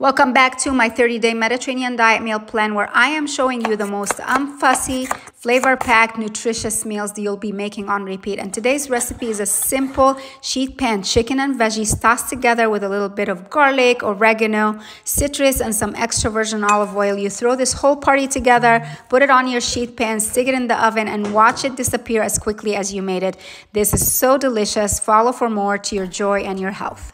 Welcome back to my 30-day Mediterranean diet meal plan where I am showing you the most um, unfussy, flavor-packed, nutritious meals that you'll be making on repeat. And today's recipe is a simple sheet pan chicken and veggies tossed together with a little bit of garlic, oregano, citrus, and some extra virgin olive oil. You throw this whole party together, put it on your sheet pan, stick it in the oven, and watch it disappear as quickly as you made it. This is so delicious. Follow for more to your joy and your health.